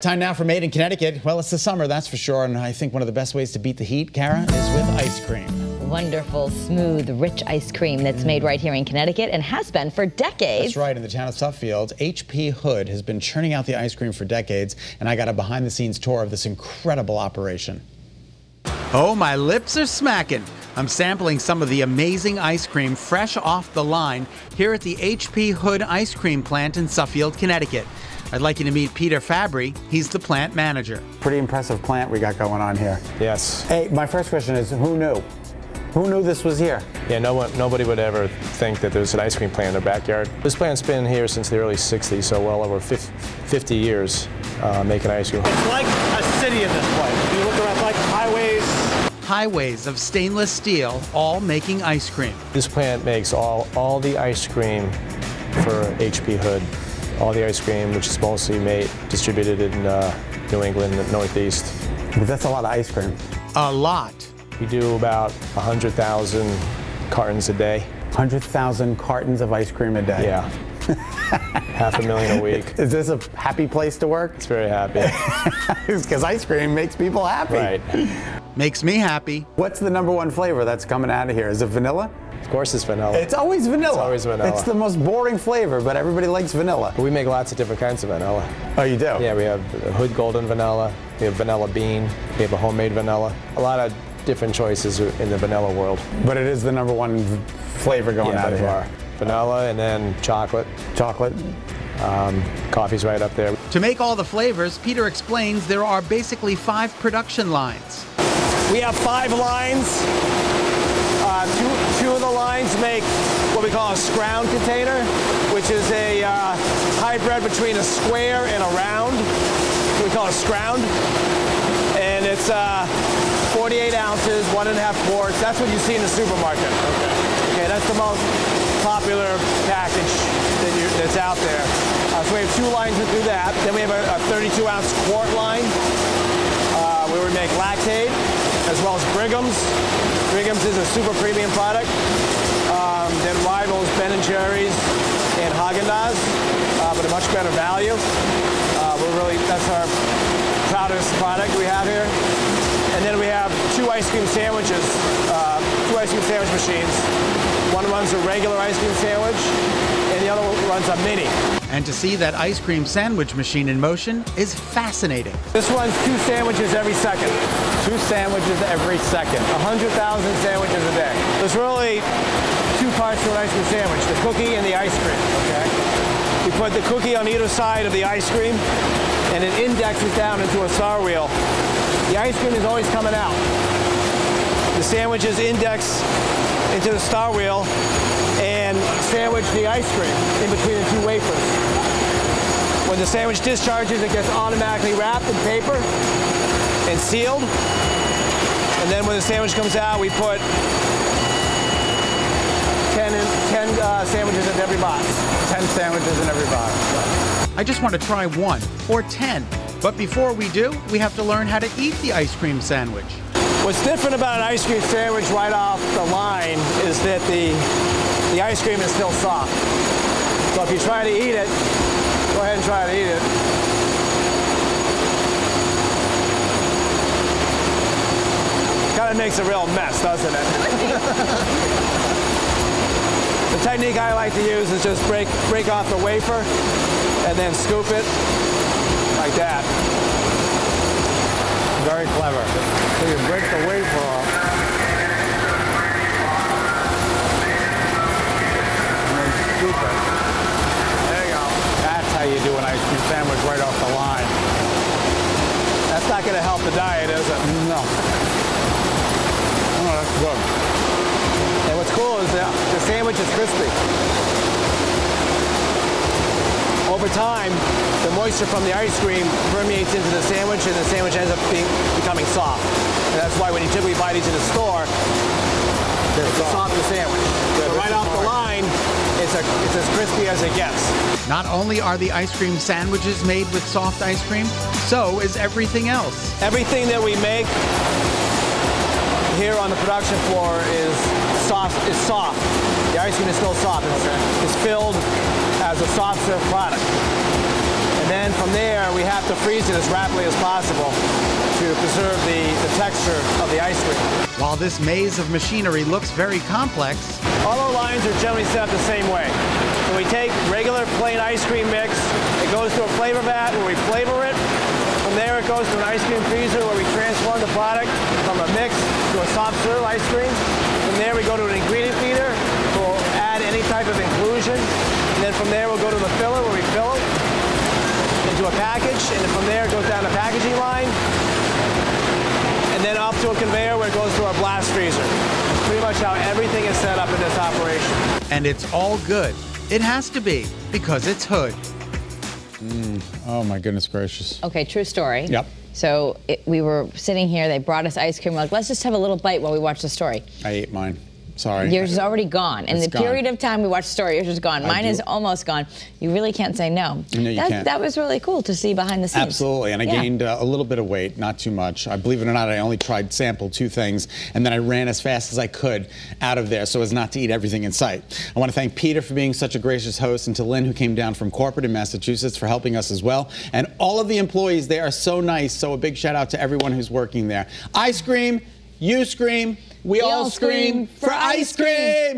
Time now for Made in Connecticut. Well, it's the summer, that's for sure, and I think one of the best ways to beat the heat, Kara, is with ice cream. Wonderful, smooth, rich ice cream that's made right here in Connecticut and has been for decades. That's right. In the town of Suffield, HP Hood has been churning out the ice cream for decades, and I got a behind the scenes tour of this incredible operation. Oh, my lips are smacking. I'm sampling some of the amazing ice cream fresh off the line here at the HP Hood ice cream plant in Suffield, Connecticut. I'd like you to meet Peter Fabry. He's the plant manager. Pretty impressive plant we got going on here. Yes. Hey, my first question is who knew? Who knew this was here? Yeah, no one, nobody would ever think that there's an ice cream plant in their backyard. This plant's been here since the early 60s, so well over 50 years uh, making ice cream. It's like a city in this place. You look around, like highways. Highways of stainless steel, all making ice cream. This plant makes all, all the ice cream for HP Hood all the ice cream, which is mostly made, distributed in uh, New England, the Northeast. But that's a lot of ice cream. A lot. We do about 100,000 cartons a day. 100,000 cartons of ice cream a day. Yeah. Half a million a week. Is this a happy place to work? It's very happy. Because ice cream makes people happy. Right. Makes me happy. What's the number one flavor that's coming out of here? Is it vanilla? Of course it's vanilla. It's always vanilla. It's always vanilla. It's the most boring flavor, but everybody likes vanilla. We make lots of different kinds of vanilla. Oh, you do? Yeah, we have Hood Golden vanilla, we have vanilla bean, we have a homemade vanilla. A lot of different choices in the vanilla world. But it is the number one flavor going yeah, out of far. here. Vanilla and then chocolate. Chocolate. Um, coffee's right up there. To make all the flavors, Peter explains there are basically five production lines. We have five lines. Uh, two, two of the lines make what we call a scround container, which is a uh, hybrid between a square and a round. We call it a scround. And it's uh, 48 ounces, one and a half quarts. That's what you see in the supermarket. Okay, okay that's the most popular package that you, that's out there. Uh, so we have two lines that do that. Then we have a, a 32 ounce quart line uh, where we make Lactaid as well as Brigham's. Brigham's is a super premium product um, that rivals Ben & Jerry's and Haagen-Dazs, uh, but a much better value. Uh, we're really, that's our proudest product we have here. And then we have two ice cream sandwiches, uh, two ice cream sandwich machines. One runs a regular ice cream sandwich, and the other one runs a mini. And to see that ice cream sandwich machine in motion is fascinating. This runs two sandwiches every second. Two sandwiches every second. 100,000 sandwiches a day. There's really two parts to an ice cream sandwich, the cookie and the ice cream, okay? We put the cookie on either side of the ice cream, and it indexes down into a star wheel. The ice cream is always coming out. The sandwiches index into the star wheel and sandwich the ice cream in between the two wafers. When the sandwich discharges, it gets automatically wrapped in paper and sealed. And then when the sandwich comes out, we put 10, in, 10 uh, sandwiches in every box. 10 sandwiches in every box. I just want to try one or 10. But before we do, we have to learn how to eat the ice cream sandwich. What's different about an ice cream sandwich right off the line is that the, the ice cream is still soft. So if you try to eat it, go ahead and try to eat it. Kind of makes a real mess, doesn't it? the technique I like to use is just break, break off the wafer and then scoop it like that. Very clever. So you break the wafer off. And then scoop it. There you go. That's how you do an ice cream sandwich right off the line. That's not going to help the diet, is it? No. Uh, that's good. And what's cool is that the sandwich is crispy. Over time, the moisture from the ice cream permeates into the sandwich and the sandwich ends up being, becoming soft. And that's why when you typically buy these in the store, it's a softer sandwich. But right off the line, it's, a, it's as crispy as it gets. Not only are the ice cream sandwiches made with soft ice cream, so is everything else. Everything that we make here on the production floor is soft. Is soft. The ice cream is still soft. It's, it's filled as a soft serve product. And then from there, we have to freeze it as rapidly as possible to preserve the, the texture of the ice cream. While this maze of machinery looks very complex, All our lines are generally set up the same way. So we take regular plain ice cream mix, it goes to a flavor vat where we flavor it. From there, it goes to an ice cream freezer where we transform the product from a mix soft serve ice cream. From there, we go to an ingredient feeder, we'll add any type of inclusion. And then from there, we'll go to the filler where we fill it into a package. And then from there, it goes down the packaging line. And then up to a conveyor where it goes to our blast freezer. Pretty much how everything is set up in this operation. and it's all good. It has to be because it's Hood. Mm, oh my goodness gracious. Okay, true story. Yep. So it, we were sitting here. They brought us ice cream. We're like, let's just have a little bite while we watch the story. I ate mine. Sorry. Yours is already gone. In It's the gone. period of time we watched the story, yours is gone. Mine is almost gone. You really can't say no. No, you that, can't. that was really cool to see behind the scenes. Absolutely, and I Yeah. gained uh, a little bit of weight, not too much. I believe it or not, I only tried sample two things, and then I ran as fast as I could out of there so as not to eat everything in sight. I want to thank Peter for being such a gracious host, and to Lynn who came down from corporate in Massachusetts for helping us as well, and all of the employees. They are so nice. So a big shout out to everyone who's working there. Ice scream, you scream, we, all scream for ice cream.